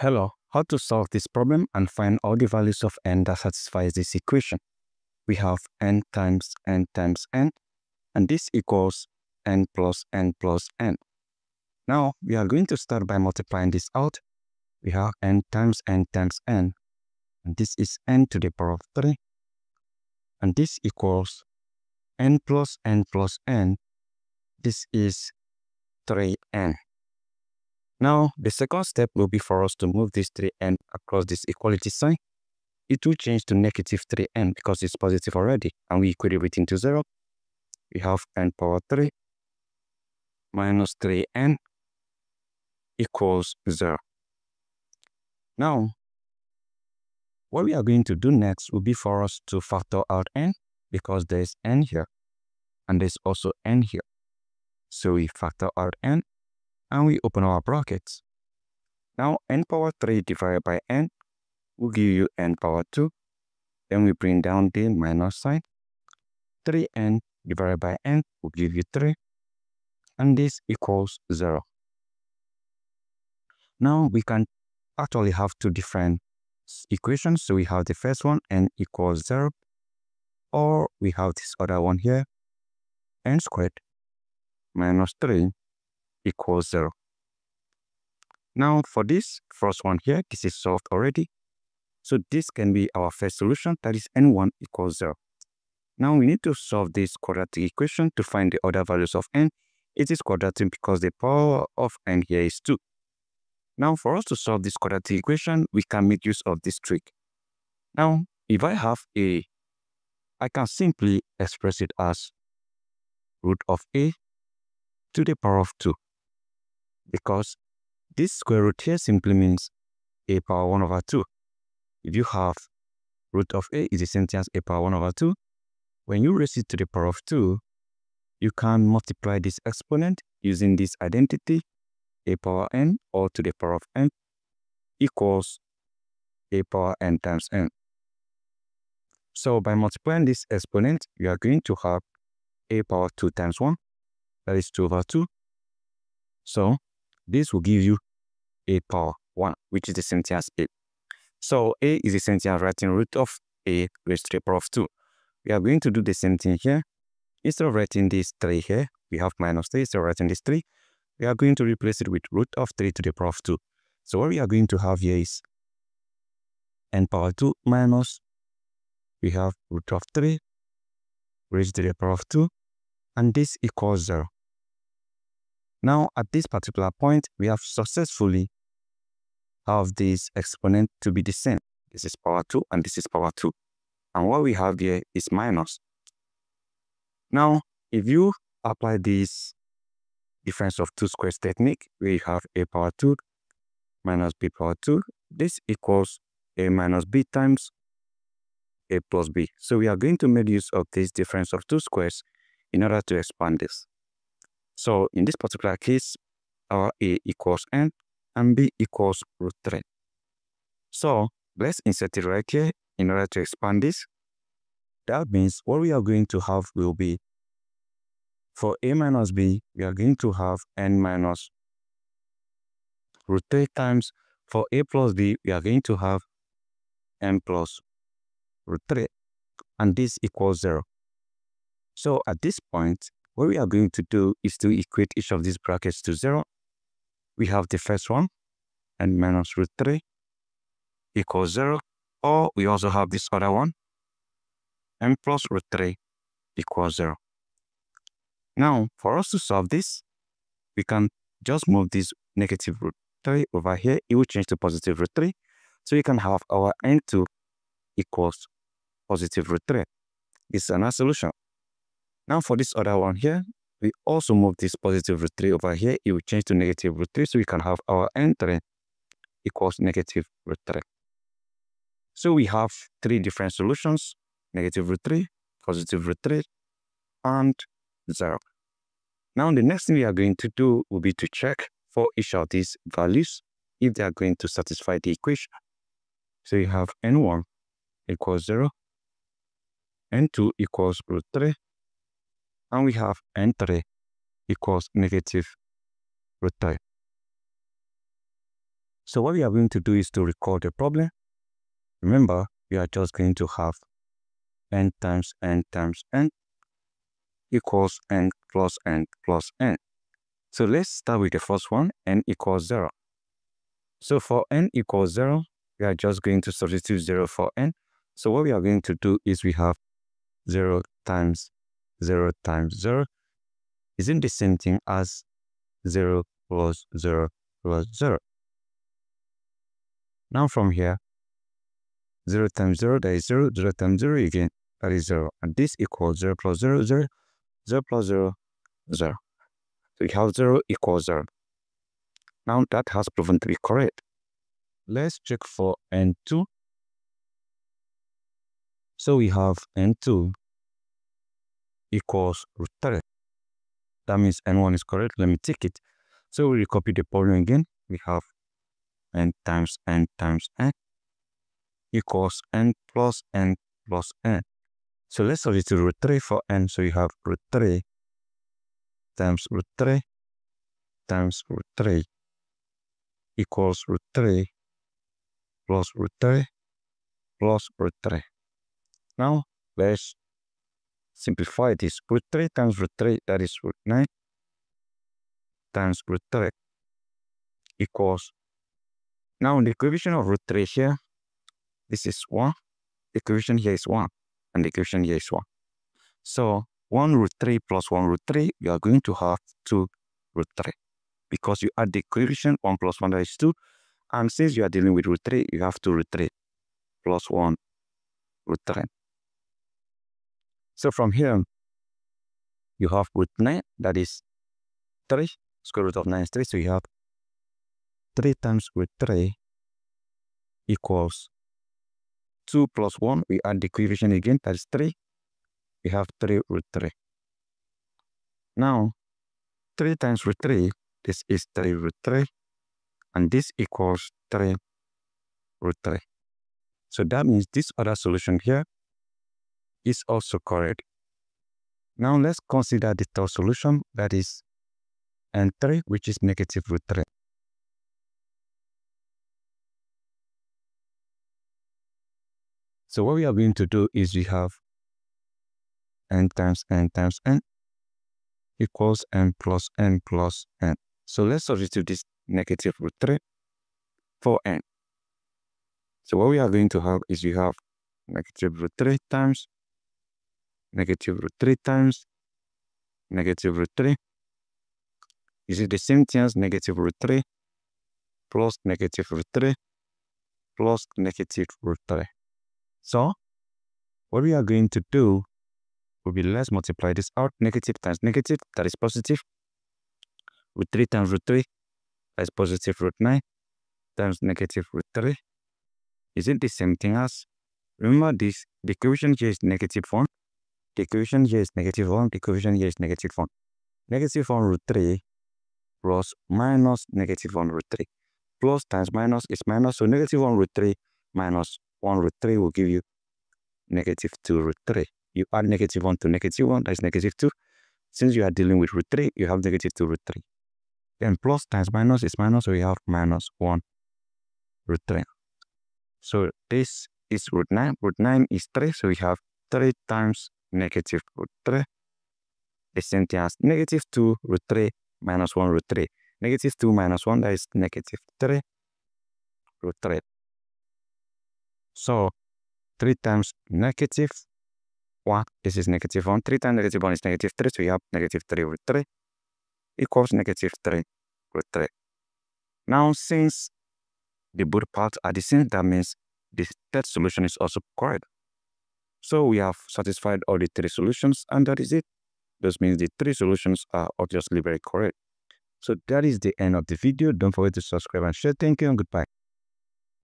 Hello, how to solve this problem and find all the values of n that satisfies this equation. We have n times n times n, and this equals n plus n plus n. Now, we are going to start by multiplying this out. We have n times n times n, and this is n to the power of 3. And this equals n plus n plus n. This is 3n. Now, the second step will be for us to move this 3n across this equality sign. It will change to negative 3n because it's positive already, and we equate everything to 0. We have n power 3 minus 3n equals 0. Now, what we are going to do next will be for us to factor out n because there's n here and there's also n here. So we factor out n and we open our brackets. Now n power 3 divided by n will give you n power 2. Then we bring down the minus sign. 3n divided by n will give you 3. And this equals 0. Now we can actually have two different equations. So we have the first one, n equals 0. Or we have this other one here, n squared minus 3 equals 0. Now for this first one here, this is solved already. So this can be our first solution, that is n1 equals 0. Now we need to solve this quadratic equation to find the other values of n. It is quadratic because the power of n here is 2. Now for us to solve this quadratic equation, we can make use of this trick. Now, if I have a, I can simply express it as root of a to the power of 2 because this square root here simply means a power 1 over 2. If you have root of a is the same thing as a power 1 over 2, when you raise it to the power of 2, you can multiply this exponent using this identity, a power n or to the power of n equals a power n times n. So by multiplying this exponent, you are going to have a power 2 times 1, that is 2 over 2. So this will give you a power 1, which is the same thing as a. So a is the same thing as writing root of a raised to the power of 2. We are going to do the same thing here. Instead of writing this 3 here, we have minus 3. Instead of writing this 3, we are going to replace it with root of 3 to the power of 2. So what we are going to have here is n power 2 minus, we have root of 3 raised to the power of 2, and this equals 0. Now, at this particular point, we have successfully have this exponent to be the same. This is power 2 and this is power 2. And what we have here is minus. Now, if you apply this difference of two squares technique, you have a power 2 minus b power 2, this equals a minus b times a plus b. So we are going to make use of this difference of two squares in order to expand this. So in this particular case, our a equals n and b equals root 3. So let's insert it right here in order to expand this. That means what we are going to have will be for a minus b, we are going to have n minus root 3 times for a plus b, we are going to have n plus root 3 and this equals 0. So at this point, what we are going to do is to equate each of these brackets to 0. We have the first one, n minus root 3 equals 0. Or we also have this other one, n plus root 3 equals 0. Now, for us to solve this, we can just move this negative root 3 over here. It will change to positive root 3. So we can have our n2 equals positive root 3. This is another solution. Now for this other one here, we also move this positive root 3 over here. It will change to negative root 3. So we can have our n3 equals negative root 3. So we have three different solutions, negative root 3, positive root 3, and 0. Now the next thing we are going to do will be to check for each of these values if they are going to satisfy the equation. So you have n1 equals 0, n2 equals root 3, and we have n3 equals negative root 3. So what we are going to do is to record the problem. Remember, we are just going to have n times n times n equals n plus n plus n. So let's start with the first one, n equals 0. So for n equals 0, we are just going to substitute 0 for n. So what we are going to do is we have 0 times 0 times 0 isn't the same thing as 0 plus 0 plus 0. Now from here, 0 times 0, that is 0, 0 times 0 again, that is 0. And this equals 0 plus 0, 0, 0 plus 0, 0. So we have 0 equals 0. Now that has proven to be correct. Let's check for n2. So we have n2 equals root 3. That means n1 is correct. Let me take it. So we copy the problem again. We have n times n times n equals n plus n plus n. So let's solve it to root 3 for n. So you have root 3 times root 3 times root 3 equals root 3 plus root 3 plus root 3. Now let's simplify this. Root 3 times root 3, that is root 9 times root 3 equals now the coefficient of root 3 here, this is 1. The coefficient here is 1. And the coefficient here is 1. So 1 root 3 plus 1 root 3, you are going to have 2 root 3. Because you add the coefficient 1 plus 1 that is 2. And since you are dealing with root 3, you have 2 root 3 plus 1 root 3. So from here, you have root 9, that is 3. Square root of 9 is 3, so you have 3 times root 3 equals 2 plus 1. We add the coefficient again, that is 3. We have 3 root 3. Now, 3 times root 3, this is 3 root 3. And this equals 3 root 3. So that means this other solution here is also correct. Now let's consider the third solution, that is n3, which is negative root 3. So what we are going to do is we have n times n times n equals n plus n plus n. So let's substitute this negative root 3 for n. So what we are going to have is we have negative root 3 times negative root 3 times negative root 3. Is it the same thing as negative root 3 plus negative root 3 plus negative root 3. So what we are going to do will be let's multiply this out. Negative times negative, that is positive. Root 3 times root 3, that is positive root 9 times negative root 3. Is it the same thing as? Remember this, the equation here is negative 1. The equation here is negative 1. The equation here is negative 1. Negative 1 root 3 plus minus negative 1 root 3. Plus times minus is minus. So negative 1 root 3 minus 1 root 3 will give you negative 2 root 3. You add negative 1 to negative 1, that is negative 2. Since you are dealing with root 3, you have negative 2 root 3. Then plus times minus is minus, so you have minus 1 root 3. So this is root 9. Root 9 is 3, so we have 3 times negative root 3. The same thing as negative 2 root 3 minus 1 root 3. Negative 2 minus 1, that is negative 3 root 3. So 3 times negative 1, this is negative 1. 3 times negative 1 is negative 3, so we have negative 3 root 3 equals negative 3 root 3. Now, since the both parts are the same, that means the third solution is also correct. So we have satisfied all the three solutions, and that is it. This means the three solutions are obviously very correct. So that is the end of the video. Don't forget to subscribe and share. Thank you and goodbye.